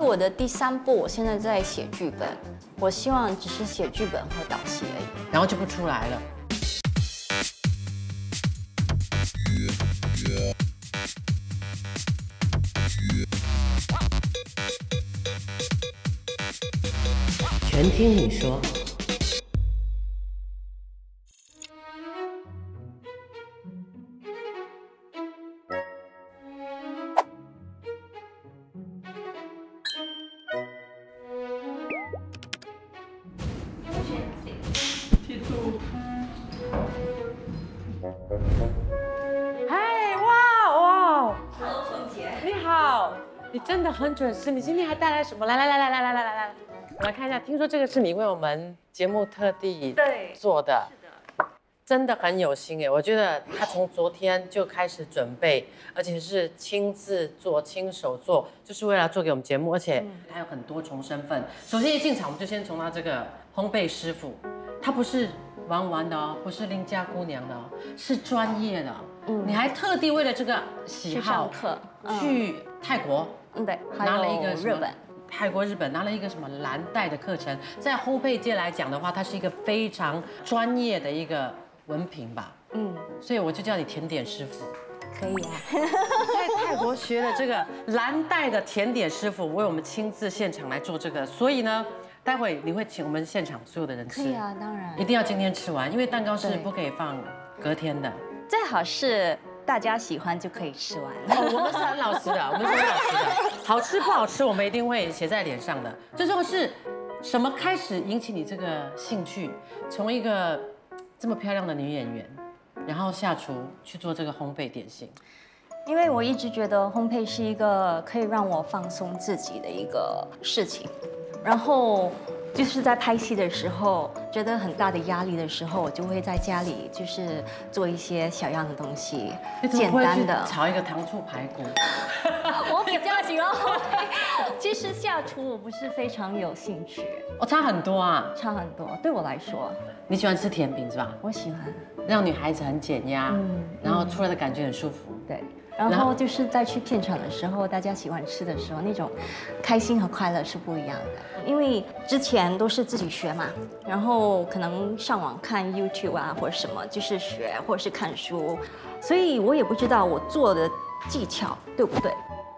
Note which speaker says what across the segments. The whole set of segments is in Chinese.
Speaker 1: 我的第三部，我现在在写剧本，我希望只是写剧本和导戏而已。
Speaker 2: 然后就不出来了。全听你说。你真的很准时。你今天还带来什么？来来来来来来来来来，我来看一下。听说这个是你为我们节目特地
Speaker 1: 对
Speaker 2: 做的，是的真的很有心哎。我觉得他从昨天就开始准备，而且是亲自做、亲手做，就是为了做给我们节目，而且他有很多重身份。首先一进场，我们就先从他这个烘焙师傅，他不是玩玩的哦，不是邻家姑娘的哦，是专业的。嗯，你还特地为了这个喜
Speaker 1: 去
Speaker 2: 好去泰国。
Speaker 1: 嗯对，还
Speaker 2: 拿了一个
Speaker 1: 日本，
Speaker 2: 泰国、日本拿了一个什么蓝带的课程，在烘焙界来讲的话，它是一个非常专业的一个文凭吧，
Speaker 1: 嗯，
Speaker 2: 所以我就叫你甜点师傅。
Speaker 1: 可以啊。
Speaker 2: 在泰国学的这个蓝带的甜点师傅，为我们亲自现场来做这个，所以呢，待会你会请我们现场所有的人吃，
Speaker 1: 可以啊，当然
Speaker 2: 一。定要今天吃完，因为蛋糕是不可以放隔天的。
Speaker 1: 最好是大家喜欢就可以吃完。
Speaker 2: 哦，我们是很老实的，我们是很老实的，好吃不好吃我们一定会写在脸上的。最重要是什么开始引起你这个兴趣？从一个这么漂亮的女演员，然后下厨去做这个烘焙点心，
Speaker 1: 因为我一直觉得烘焙是一个可以让我放松自己的一个事情，然后就是在拍戏的时候，觉得很大的压力的时候，我就会在家里就是做一些小样的东西，简单的。
Speaker 2: 炒一个糖醋排骨？
Speaker 1: 我比较喜欢 其实下厨我不是非常有兴趣，
Speaker 2: 哦，差很多啊！
Speaker 1: 差很多。对我来说，
Speaker 2: 你喜欢吃甜品是吧？
Speaker 1: 我喜欢。
Speaker 2: 让女孩子很减压，
Speaker 1: 嗯
Speaker 2: 然后出来的感觉很舒服。
Speaker 1: 对，然
Speaker 2: 后
Speaker 1: 就是在去片场的时候，大家喜欢吃的时候，那种开心和快乐是不一样的。因为之前都是自己学嘛，然后可能上网看 YouTube 啊或者什么，就是学或者是看书，所以我也不知道我做的技巧对不对，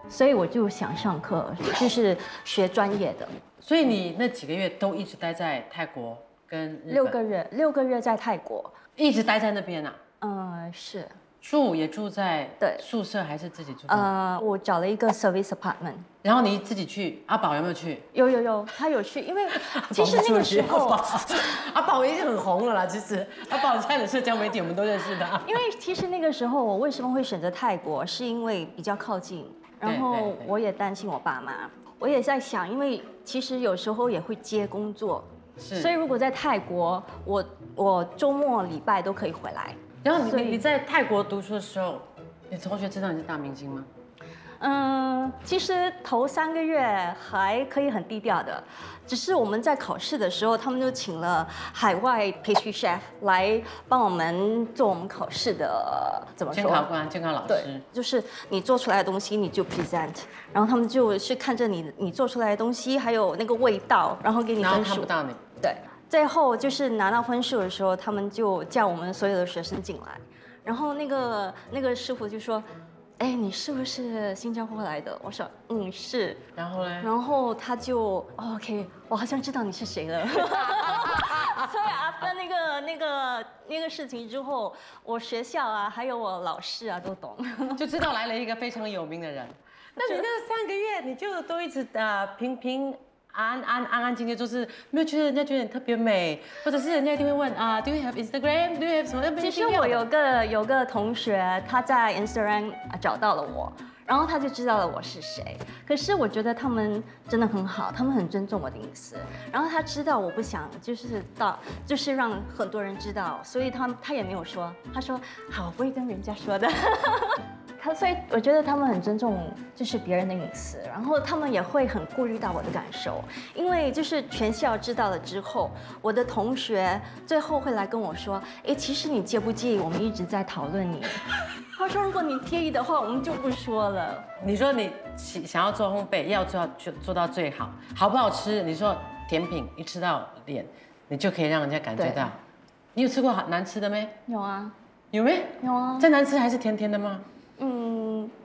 Speaker 1: 所以我就想上课，就是学专业的。
Speaker 2: 所以你那几个月都一直待在泰国跟，
Speaker 1: 六个月，六个月在泰国，
Speaker 2: 一直待在那边啊。
Speaker 1: 嗯、是，
Speaker 2: 住也住在
Speaker 1: 对
Speaker 2: 宿舍还是自己住？
Speaker 1: 呃，我找了一个 service apartment。
Speaker 2: 然后你自己去，阿宝有没有去？
Speaker 1: 有有有，他有去，因为 其实那个时候，
Speaker 2: 阿宝已经很红了啦。其实阿宝在的社交媒体我们都认识的。
Speaker 1: 因为其实那个时候我为什么会选择泰国，是因为比较靠近，然后我也担心我爸妈，我也在想，因为其实有时候也会接工作，
Speaker 2: 是
Speaker 1: 所以如果在泰国，我我周末礼拜都可以回来。
Speaker 2: 然后你你你在泰国读书的时候，你同学知道你是大明星吗？
Speaker 1: 嗯，其实头三个月还可以很低调的，只是我们在考试的时候，他们就请了海外 pastry chef 来帮我们做我们考试的怎么说？
Speaker 2: 监考官、监考老
Speaker 1: 对
Speaker 2: 师，，
Speaker 1: 就是你做出来的东西你就 present，然后他们就是看着你你做出来的东西，还有那个味道，然后给你
Speaker 2: 然后
Speaker 1: 分数。
Speaker 2: 看不到你。
Speaker 1: 对，最后就是拿到分数的时候，他们就叫我们所有的学生进来，然后那个那个师傅就说：“哎，你是不是新加坡来的？”我说：“嗯，是。
Speaker 2: 然后呢？”
Speaker 1: 然后他就、哦 OK，我好像知道你是谁了。所以 after 那个那个那个事情之后，我学校啊，还有我老师啊，都懂。
Speaker 2: 就知道来了一个非常有名的人。那你那三个月，你就都一直呃平平安安安安静静，就是没有觉得人家觉得你特别美，或者是人家一定会问啊，Do you have Instagram? Do you have 什么？
Speaker 1: 其实我有个有个同学，他在 Instagram 啊找到了我，然后他就知道了我是谁。可是我觉得他们真的很好，他们很尊重我的隐私。然后他知道我不想就是到就是让很多人知道，所以他他也没有说，他说好，我不会跟人家说的。他所以我觉得他们很尊重就是别人的隐私，然后他们也会很顾虑到我的感受，因为就是全校知道了之后，我的同学最后会来跟我说，哎，其实你介不介意我们一直在讨论你？他说如果你介意的话，我们就不说了。
Speaker 2: 你说你想想要做烘焙，要做就做做到最好，好不好吃？你说甜品一吃到脸，你就可以让人家感觉到。你有吃过好难吃的没？
Speaker 1: 有啊，
Speaker 2: 有没？
Speaker 1: 有啊。
Speaker 2: 再难吃还是甜甜的吗？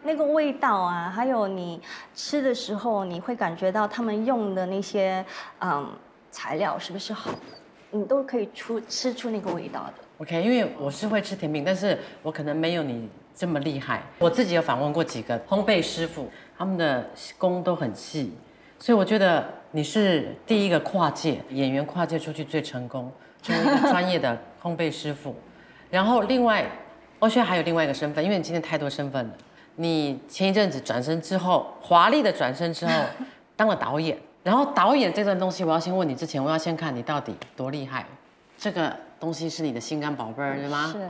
Speaker 1: 那个味道啊，还有你吃的时候，你会感觉到他们用的那些嗯材料是不是好，你都可以出吃出那个味道的。
Speaker 2: OK，因为我是会吃甜品，但是我可能没有你这么厉害。我自己有访问过几个烘焙师傅，他们的工都很细，所以我觉得你是第一个跨界演员跨界出去最成功，成为一个专业的烘焙师傅。然后另外，欧轩还有另外一个身份，因为你今天太多身份了。你前一阵子转身之后，华丽的转身之后，当了导演。然后导演这段东西，我要先问你之前，我要先看你到底多厉害。这个东西是你的心肝宝贝儿，对吗？
Speaker 1: 是。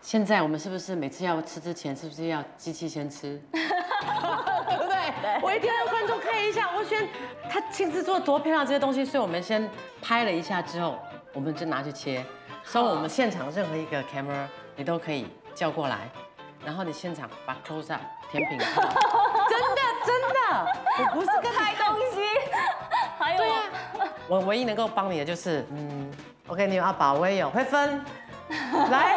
Speaker 2: 现在我们是不是每次要吃之前，是不是要机器先吃？对不对？我一定要让观众看一下我轩他亲自做多漂亮这些东西，所以我们先拍了一下之后，我们就拿去切。所以我们现场任何一个 camera 你都可以叫过来，然后你现场把 close up 甜品，真的真的，我不是跟你
Speaker 1: 拍东西，还有。
Speaker 2: 啊，我唯一能够帮你的就是，嗯，OK，你有阿宝，我也有，会分，来，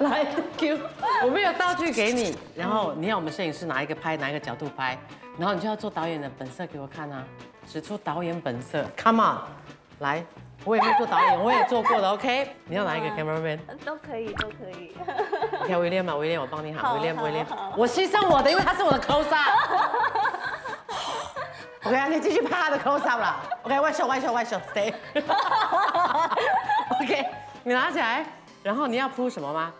Speaker 2: 来，Q，我们有道具给你，然后你要我们摄影师哪一个拍，哪一个角度拍，然后你就要做导演的本色给我看啊，使出导演本色，Come on，来，我也会做导演，我也做过的，OK，你要哪一个 cameraman？
Speaker 1: 都可以，都可以。
Speaker 2: 你看威廉嘛，威廉我帮你喊，
Speaker 1: 好
Speaker 2: 威廉威廉我牺牲我的，因为他是我的 close up。OK 啊，你继续拍他的 close up 啦。OK，外秀外秀外秀，stay。OK，你拿起来，然后你要铺什么吗？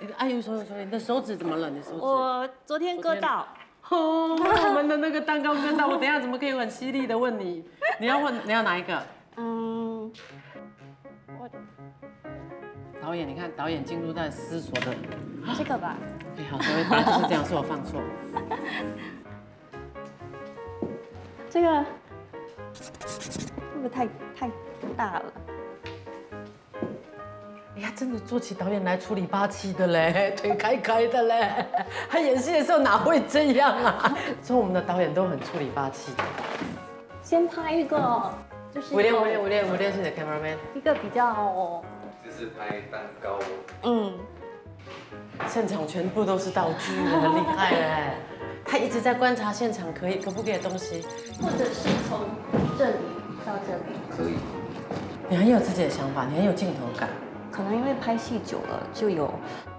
Speaker 2: 你的哎呦，手手手，你的手指怎么了？你手指？
Speaker 1: 我昨天割到，
Speaker 2: 哦，我们的那个蛋糕跟到，我等一下怎么可以很犀利的问你？你要问你要哪一个？
Speaker 1: 嗯，我
Speaker 2: 导演，你看导演进入在思索的
Speaker 1: 这个吧。
Speaker 2: OK，好，所以本来就是这样，是我放错。
Speaker 1: 这个这个太太大了。
Speaker 2: 哎呀，真的做起导演来出里八气的嘞，腿开开的嘞，他演戏的时候哪会这样啊？所以我们的导演都很出里八气。
Speaker 1: 先拍一个，就是
Speaker 2: 威廉，
Speaker 1: 有
Speaker 2: 威廉，威廉，威廉是你的 cameraman。
Speaker 1: 一个比较，
Speaker 3: 就是拍蛋糕哦，
Speaker 1: 嗯，
Speaker 2: 现场全部都是道具，很厉害哎。他一直在观察现场可以可不可以的东西。
Speaker 1: 或者是从这里到这里，
Speaker 3: 可以。
Speaker 2: 你很有自己的想法，你很有镜头感。
Speaker 1: 可能因为拍戏久了就有。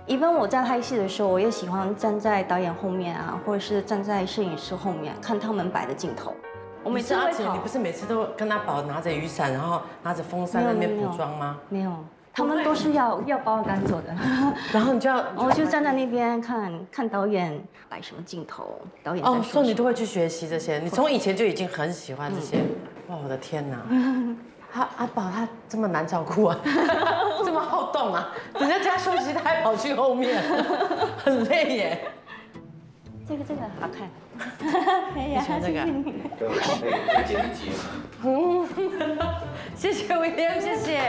Speaker 1: 一般我在拍戏的时候，我也喜欢站在导演后面啊，或者是站在摄影师后面看他们摆的镜头。我每次
Speaker 2: 阿姐，你不是每次都跟他宝拿着雨伞，然后拿着风扇在那边补妆吗？
Speaker 1: 没有，他们都是要要把我赶走的。
Speaker 2: 然后你就要，
Speaker 1: 我就站在那边看看导演摆什么镜头，导演在
Speaker 2: 哦。所以你都会去学习这些，你从以前就已经很喜欢这些。哇，我的天哪！他阿宝他这么难照顾啊，这么好动啊，人家家休息他还跑去后面，很累耶。
Speaker 1: 这个这个好看。哎呀
Speaker 2: 喜欢这个啊
Speaker 1: 谢谢你
Speaker 3: 对，可以可以剪一集吗？
Speaker 2: 谢谢威廉，谢谢，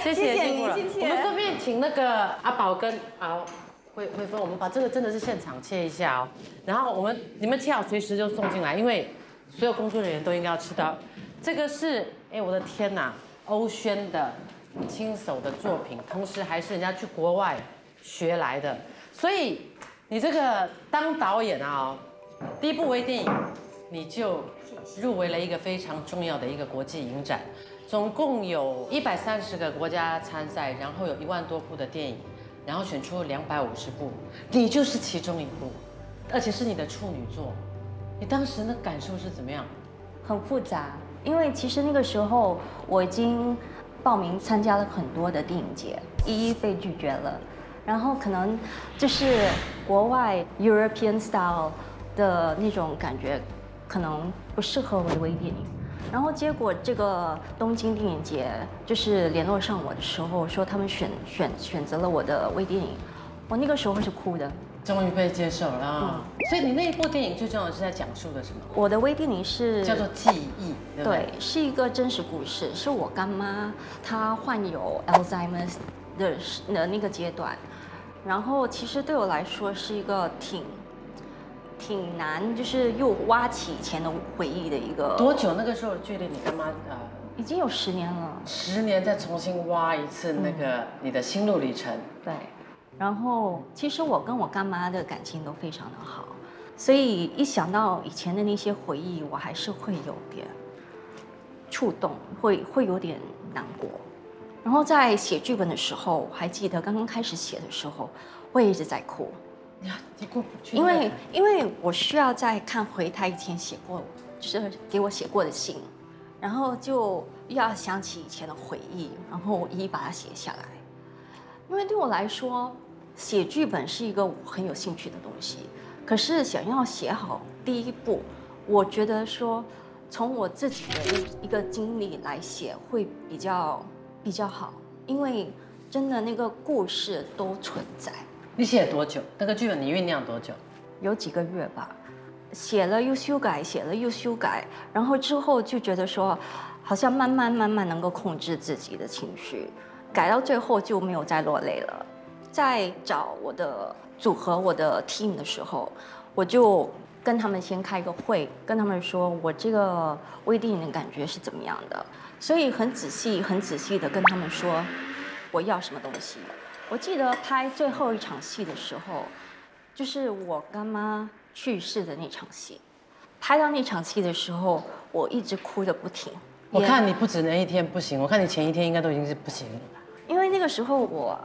Speaker 2: 谢
Speaker 1: 谢谢
Speaker 2: 辛苦了我们顺便请那个阿宝跟啊慧慧芬，我们把这个真的是现场切一下哦。然后我们你们切好随时就送进来，因为所有工作人员都应该要吃到。这个是哎我的天哪，欧轩的亲手的作品，同时还是人家去国外学来的，所以你这个当导演啊、第一部微电影你就入围了一个非常重要的一个国际影展，总共有一百三十个国家参赛，然后有一万多部的电影，然后选出两百五十部，你就是其中一部，而且是你的处女作。你当时的感受是怎么样？
Speaker 1: 很复杂，因为其实那个时候我已经报名参加了很多的电影节，一一被拒绝了。然后可能就是国外 European style 的那种感觉，可能不适合为微电影。然后结果这个东京电影节就是联络上我的时候，说他们选选选择了我的微电影，我那个时候是哭的。
Speaker 2: 终于被接受了啊！所以你那一部电影最重要的是在讲述的什么？
Speaker 1: 我的微电影是
Speaker 2: 叫做记忆，对对？
Speaker 1: 对，是一个真实故事，是我干妈她患有 Alzheimer's 的的那个阶段，然后其实对我来说是一个挺挺难，就是又挖起以前的回忆的一个。
Speaker 2: 多久？那个时候距离你干妈呃
Speaker 1: 已经有十年了。
Speaker 2: 十年再重新挖一次那个你的心路历程。
Speaker 1: 对，然后其实我跟我干妈的感情都非常的好，所以一想到以前的那些回忆，我还是会有点触动，会会有点难过。然后在写剧本的时候，我还记得刚刚开始写的时候，我也一直在哭，
Speaker 2: 呀，你过不去。
Speaker 1: 因为因为我需要再看回他以前写过，就是给我写过的信，然后就又要想起以前的回忆，然后我一一把它写下来。因为对我来说，写剧本是一个我很有兴趣的东西，可是想要写好第一步，我觉得说从我自己的一一个经历来写会比较比较好，因为真的那个故事都存在。
Speaker 2: 你写了多久？那个剧本你酝酿多久？
Speaker 1: 有几个月吧，写了又修改，写了又修改，然后之后就觉得说，好像慢慢慢慢能够控制自己的情绪，改到最后就没有再落泪了。在找我的组合、我的 team 的时候，我就跟他们先开个会，跟他们说我这个微电影的感觉是怎么样的，所以很仔细、很仔细的跟他们说我要什么东西。我记得拍最后一场戏的时候，就是我干妈去世的那场戏。拍到那场戏的时候，我一直哭的不停。
Speaker 2: 我看你不止那一天不行，我看你前一天应该都已经是不行了
Speaker 1: 那个时候我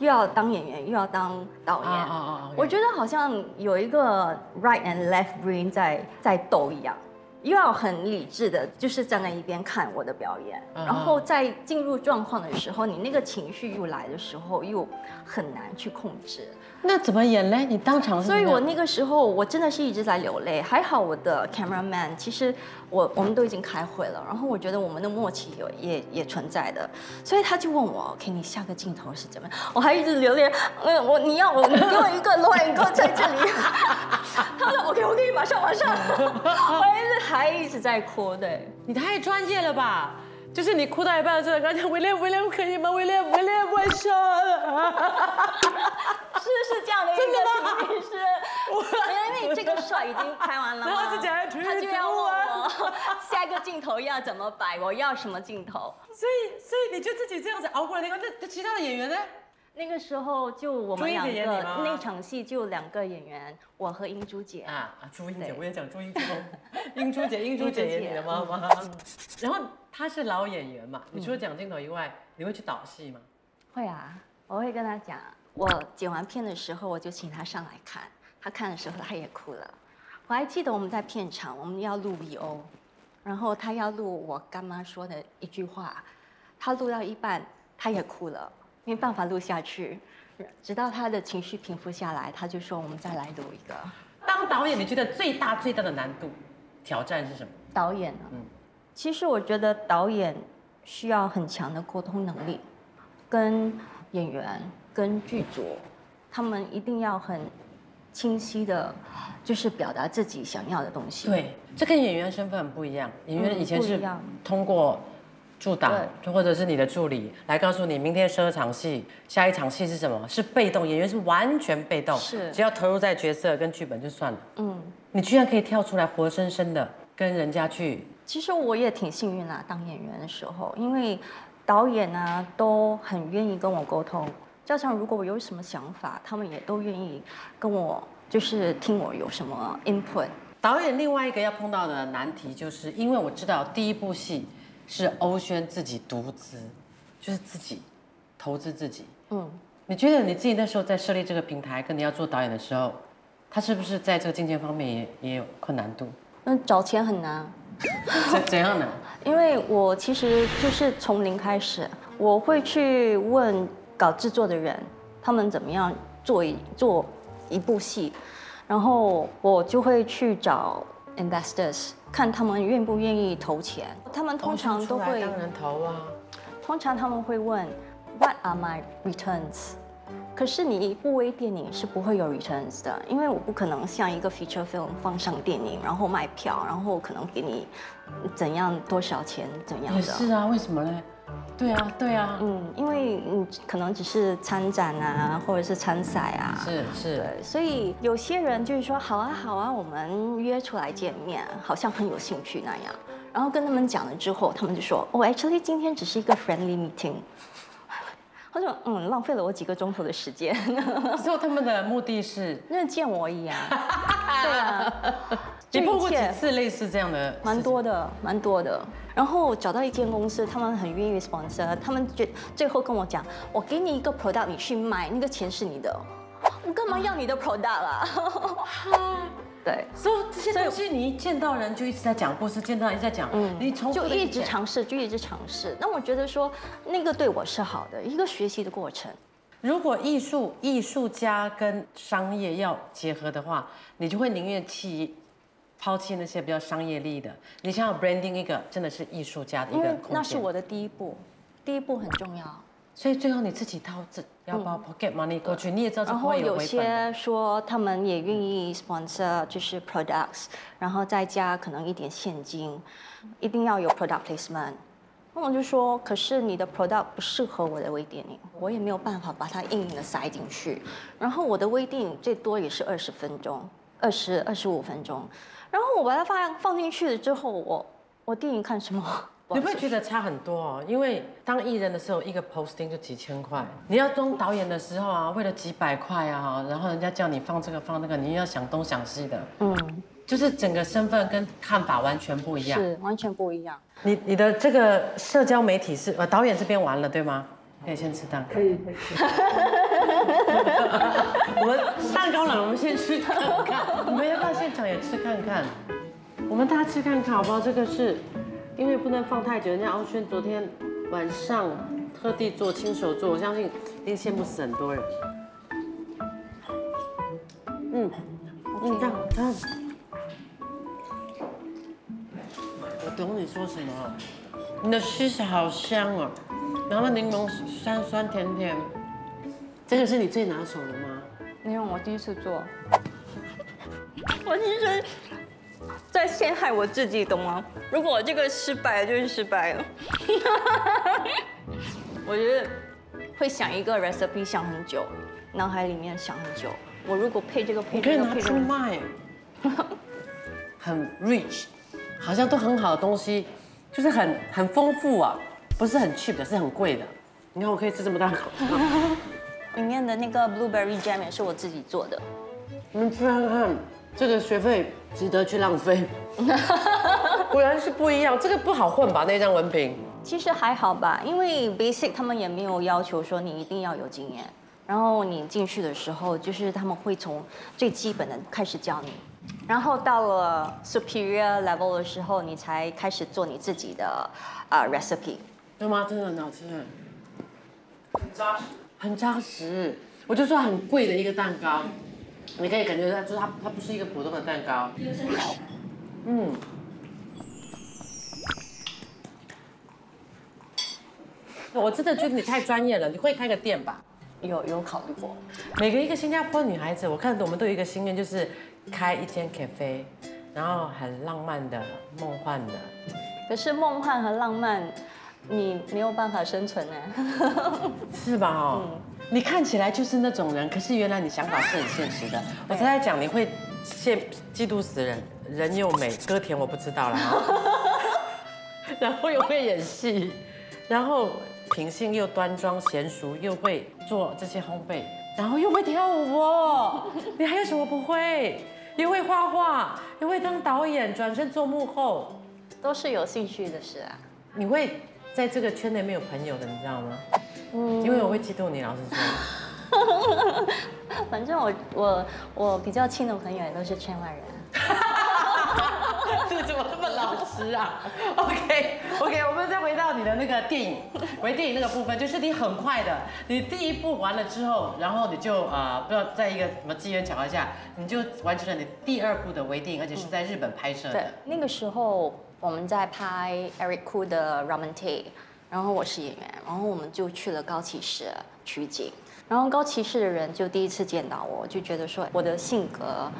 Speaker 1: 又要当演员，又要当导演，
Speaker 2: 啊啊啊！OK
Speaker 1: 我觉得好像有一个 right and left brain 在在斗一样，又要很理智的，就是站在一边看我的表演，
Speaker 2: 嗯
Speaker 1: 然后在进入状况的时候，你那个情绪又来的时候，又很难去控制。
Speaker 2: 那怎么演嘞？你当场？
Speaker 1: 所以我那个时候我真的是一直在流泪，还好我的 cameraman，其实我我们都已经开会了，然后我觉得我们的默契有也也存在的，所以他就问我，OK，你下个镜头是怎么样？我还一直流泪，嗯，我你要我你给我一个 l o a 够在这里，他说 OK OK，马上马上，我还是还一直在哭，对，
Speaker 2: 你太专业了吧？就是你哭到一半的时候，刚才威廉威廉可以吗？威廉威廉我说了，
Speaker 1: 是是这样的一个情绪是，因为这个帅已经拍完了吗？他就要问我下一个镜头要怎么摆，我要什么镜头。
Speaker 2: 所以所以你就自己这样子熬过来那个，那其他的演员呢？
Speaker 1: 那个时候就我们两个那场戏就两个演员，我和英珠姐。
Speaker 2: 啊啊，朱英姐，我也讲朱英姐，英珠姐，英珠姐演你的妈妈。然后她是老演员嘛，你除了讲镜头以外，你会去导戏吗？
Speaker 1: 会啊，我会跟她讲，我剪完片的时候我就请她上来看，她看的时候她也哭了。我还记得我们在片场，我们要录 VO，然后她要录我干妈说的一句话，她录到一半她也哭了，没办法录下去，直到他的情绪平复下来，他就说我们再来录一个。
Speaker 2: 当导演，你觉得最大最大的难度挑战是什么？
Speaker 1: 导演呢？
Speaker 2: 嗯
Speaker 1: 其实我觉得导演需要很强的沟通能力，跟演员、跟剧组，他们一定要很清晰的，就是表达自己想要的东西。，
Speaker 2: 对，这跟演员身份很不一样。演员
Speaker 1: 嗯
Speaker 2: 以前是通过助导，就或者是你的助理来告诉你明天十二场戏，下一场戏是什么，是被动。演员是完全被动，
Speaker 1: 是
Speaker 2: 只要投入在角色跟剧本就算了。
Speaker 1: 嗯，
Speaker 2: 你居然可以跳出来，活生生的跟人家去，
Speaker 1: 其实我也挺幸运啦，当演员的时候，因为导演呢都很愿意跟我沟通，加上如果我有什么想法，他们也都愿意跟我，就是听我有什么 input。
Speaker 2: 导演另外一个要碰到的难题，就是因为我知道第一部戏是欧轩自己独资，就是自己投资自己。
Speaker 1: 嗯，
Speaker 2: 你觉得你自己那时候在设立这个平台，跟你要做导演的时候，他是不是在这个金钱方面也也有困难度？
Speaker 1: 那找钱很难。
Speaker 2: 怎怎样呢？
Speaker 1: 因为我其实就是从零开始，我会去问搞制作的人，他们怎么样做一做一部戏，然后我就会去找 investors，看他们愿不愿意投钱。他们通常都会，
Speaker 2: 当然投啊。
Speaker 1: 通常他们会问 What are my returns？可是你一部微电影是不会有 returns 的，因为我不可能像一个 feature film 放上电影，然后卖票，然后可能给你怎样多少钱怎样的。
Speaker 2: 也是啊，为什么呢？对啊，对啊，
Speaker 1: 嗯，因为嗯可能只是参展啊，或者是参赛啊，
Speaker 2: 是是，
Speaker 1: 对，所以有些人就是说好啊好啊，我们约出来见面，好像很有兴趣那样。然后跟他们讲了之后，他们就说哦，actually 今天只是一个 friendly meeting。他说嗯，浪费了我几个钟头的时间。
Speaker 2: 最后他们的目的是，
Speaker 1: 那见我而已啊。对啊，
Speaker 2: 你碰过几次类似这样的？
Speaker 1: 蛮多。的，蛮多的。然后找到一间公司，他们很愿意 sponsor，他们最最后跟我讲，我给你一个 product，你去卖，那个钱是你的。我干嘛要你的 product 啊？对，
Speaker 2: 所以这些东西你一见到人就一直在讲故事，见到人一直在讲，嗯，你从
Speaker 1: 就一直尝试，就一直尝试。那我觉得说那个对我是好的，一个学习的过程。
Speaker 2: 如果艺术艺术家跟商业要结合的话，你就会宁愿弃抛弃那些比较商业利益的，你想要 branding 一个真的是艺术家的一个空间。
Speaker 1: 那是我的第一步，第一步很重要。
Speaker 2: 所以最后你自己掏这腰包 pocket money 过去，你也知道这
Speaker 1: 然后有
Speaker 2: 不会有回本的。
Speaker 1: 些说他们也愿意 sponsor 就是 products，然后再加可能一点现金，一定要有 product placement。那我就说，可是你的 product 不适合我的微电影，我也没有办法把它硬硬的塞进去。然后我的微电影最多也是二十分钟，二十二十五分钟。然后我把它放放进去了之后，我我电影看什么？
Speaker 2: 你会觉得差很多哦，因为当艺人的时候，一个 posting 就几千块，你要当导演的时候啊，为了几百块啊，然后人家叫你放这个放那个，你又要想东想西的，
Speaker 1: 嗯，
Speaker 2: 就是整个身份跟看法完全不一样。
Speaker 1: 是完全不一样。
Speaker 2: 你你的这个社交媒体是呃导演这边完了对吗？可以先吃蛋糕。可以可以。我们蛋糕了，我们先吃看看。我们要不要现场也吃看看？我们大家吃看看好不好？这个是因为不能放太久，人家敖轩昨天晚上特地做亲手做，我相信一定羡慕死很多人。嗯，你看看。我懂你说什么了，你的 cheese 好香哦，然后柠檬酸酸甜甜，这个是你最拿手的吗？
Speaker 1: 因为我第一次做，我其实在陷害我自己，懂吗？如果我这个失败了，就是失败了。我觉得会想一个 recipe 想很久，脑海里面想很久。我如果配这个配
Speaker 2: 你可以拿
Speaker 1: 这个配这个，
Speaker 2: 出卖，很 rich，好像都很好的东西，就是很很丰富啊，不是很 cheap 的，是很贵的。你看我可以吃这么大口，
Speaker 1: 里面的那个 blueberry jam 也是我自己做的。
Speaker 2: 你们吃看看，这个学费值得去浪费。果然是不一样，这个不好混吧？那张文凭。
Speaker 1: 其实还好吧，因为 basic 他们也没有要求说你一定要有经验，然后你进去的时候，就是他们会从最基本的开始教你，然后到了 superior level 的时候，你才开始做你自己的啊、recipe。
Speaker 2: 对吗？真的很好吃，很扎实，很扎实。我就说很贵的一个蛋糕，你可以感觉到，就是它它不是一个普通的蛋糕。嗯。我真的觉得你太专业了，你会开个店吧？
Speaker 1: 有有考虑过，
Speaker 2: 每个一个新加坡女孩子，我看我们都有一个心愿，就是开一间 cafe，然后很浪漫的、梦幻的。
Speaker 1: 可是梦幻和浪漫，你没有办法生存呢。
Speaker 2: 是吧？哦，你看起来就是那种人，可是原来你想法是很现实的。我才在讲你会羡嫉妒死人，人又美，歌甜我不知道啦。然后又会演戏，然后品性又端庄娴熟，又会做这些烘焙，然后又会跳舞哦。你还有什么不会？又会画画，又会当导演，转身做幕后。
Speaker 1: 都是有兴趣的事啊。
Speaker 2: 你会在这个圈内没有朋友的，你知道吗？
Speaker 1: 嗯，
Speaker 2: 因为我会嫉妒你，老实说。
Speaker 1: 反正我我我比较亲的朋友也都是圈外人。
Speaker 2: 这个怎么那么老实啊？OK OK，我们再回到你的那个电影，微电影那个部分，就是你很快的，你第一部完了之后，然后你就呃，不知道在一个什么机缘巧合下，你就完成了你第二部的微电影，而且是在日本拍摄
Speaker 1: 对
Speaker 2: 的。，
Speaker 1: 那个时候我们在拍 Eric Koo 的 Ramen Tea，然后我是演员，然后我们就去了高崎市取景，然后高崎市的人就第一次见到我，就觉得说我的性格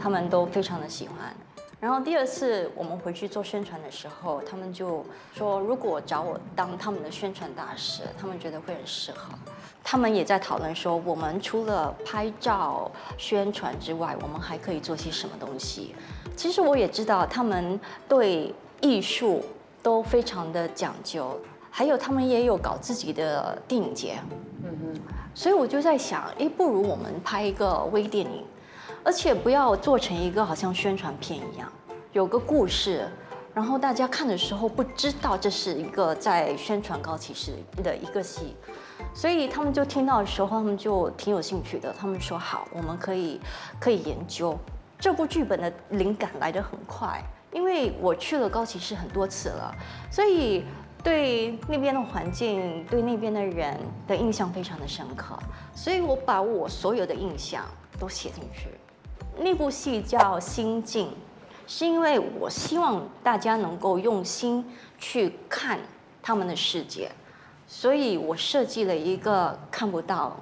Speaker 1: 他们都非常的喜欢。然后第二次我们回去做宣传的时候，他们就说，如果找我当他们的宣传大使，他们觉得会很适合。他们也在讨论说，我们除了拍照宣传之外，我们还可以做些什么东西。其实我也知道，他们对艺术都非常的讲究，还有他们也有搞自己的电影节。嗯哼。所以我就在想，诶，不如我们拍一个微电影。而且不要做成一个好像宣传片一样，有个故事，然后大家看的时候不知道这是一个在宣传高启士的一个戏，所以他们就听到的时候，他们就挺有兴趣的。他们说好，我们可以可以研究这部剧本的灵感来得很快，因为我去了高启士很多次了，所以对那边的环境、对那边的人的印象非常的深刻，所以我把我所有的印象都写进去。那部戏叫《心境》，是因为我希望大家能够用心去看他们的世界，所以我设计了一个看不到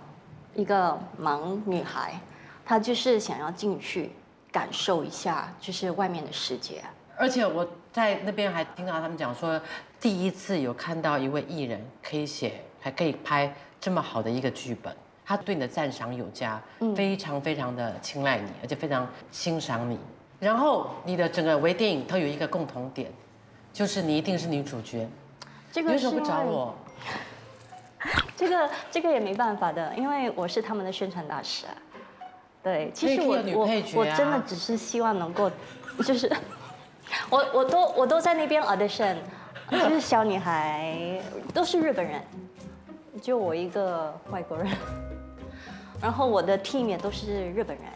Speaker 1: 一个盲女孩，她就是想要进去感受一下，就是外面的世界。
Speaker 2: 而且我在那边还听到他们讲说，第一次有看到一位艺人可以写，还可以拍这么好的一个剧本。他对你的赞赏有加，非常非常的青睐你，而且非常欣赏你。然后你的整个微电影，它有一个共同点，就是你一定是女主角。这个为什么不找我？
Speaker 1: 这个这个也没办法的，因为我是他们的宣传大使。对，其实我我我真的只是希望能够，就是我我都我都在那边 audition，就是小女孩都是日本人，就我一个外国人。然后我的 team 也都是日本人，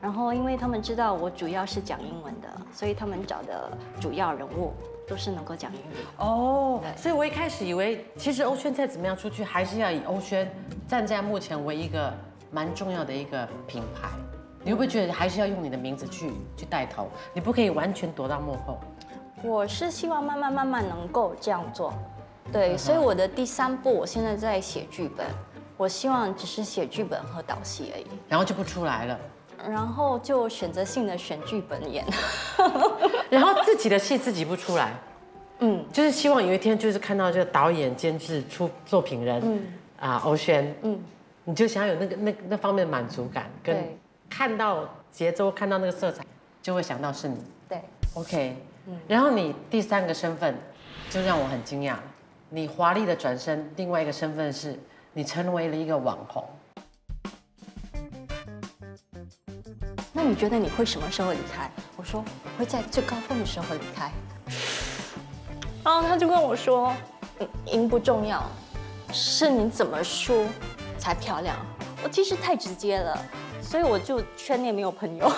Speaker 1: 然后因为他们知道我主要是讲英文的，所以他们找的主要人物都是能够讲英语。哦，
Speaker 2: 所以我一开始以为，其实欧轩再怎么样出去，还是要以欧轩站在目前为一个蛮重要的一个品牌。你会不会觉得还是要用你的名字去去带头？你不可以完全躲到幕后。
Speaker 1: 我是希望慢慢慢慢能够这样做，对，所以我的第三部我现在在写剧本。我希望只是写剧本和导戏而已，
Speaker 2: 然后就不出来了，
Speaker 1: 然后就选择性的选剧本演，
Speaker 2: 然后自己的戏自己不出来，嗯，就是希望有一天就是看到这个导演、监制、出作品人，嗯，啊，欧轩，嗯，你就想要有那个那那方面的满足感，跟看到节奏、看到那个色彩，就会想到是你，
Speaker 1: 对
Speaker 2: ，OK，嗯，然后你第三个身份就让我很惊讶，你华丽的转身，另外一个身份是。你成为了一个网红，
Speaker 1: 那你觉得你会什么时候离开？我说我会在最高峰的时候离开。然 后他就跟我说，赢不重要，是你怎么输才漂亮。我其实太直接了，所以我就圈内没有朋友。